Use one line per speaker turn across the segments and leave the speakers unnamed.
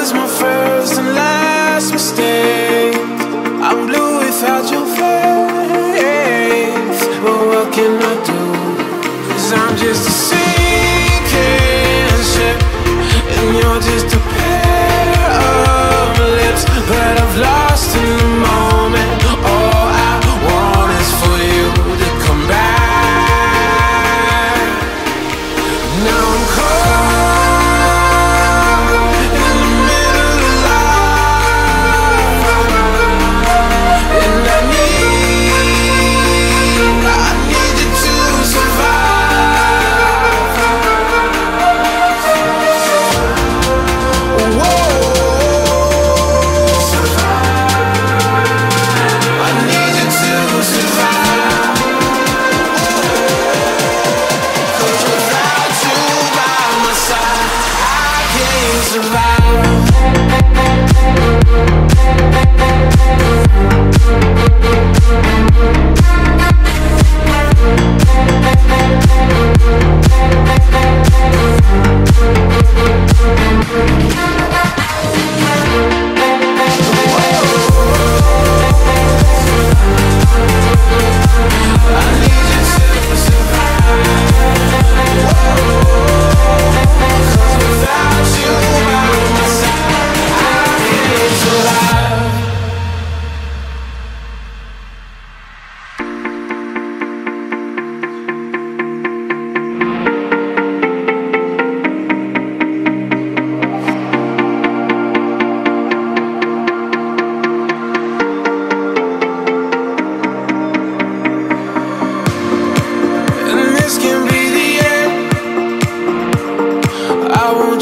was my first and last mistake. I'm blue without your face. But what can I I'm just a sinking ship, and you're just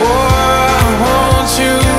war, I want you